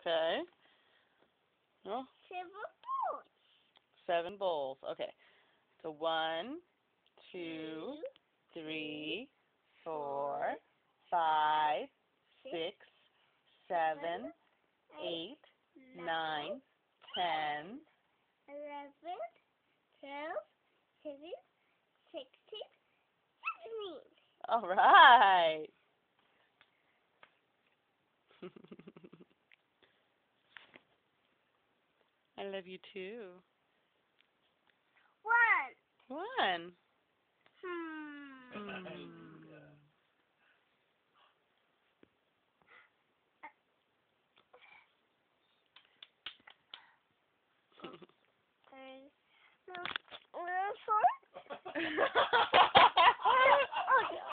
Okay. Oh, Seven balls. seven bowls. Okay. So one, two, three, four, five, six, seven, eight, nine, ten. eleven, twelve, thirteen, sixteen, seventeen. All right. I love you too. One. One. Hmm. Three. No, four.